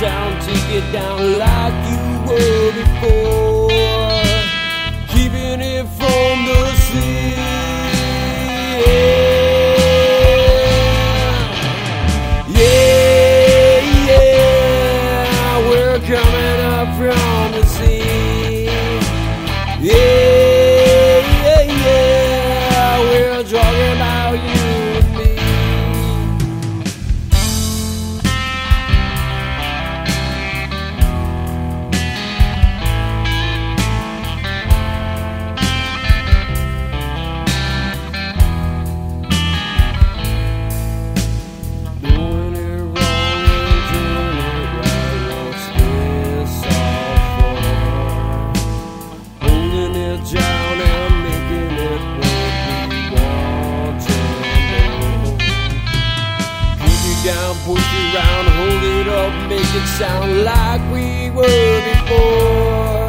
sound to get down like you were before. Down and making it what we want to know. Keep you down, push you around, hold it up, make it sound like we were before.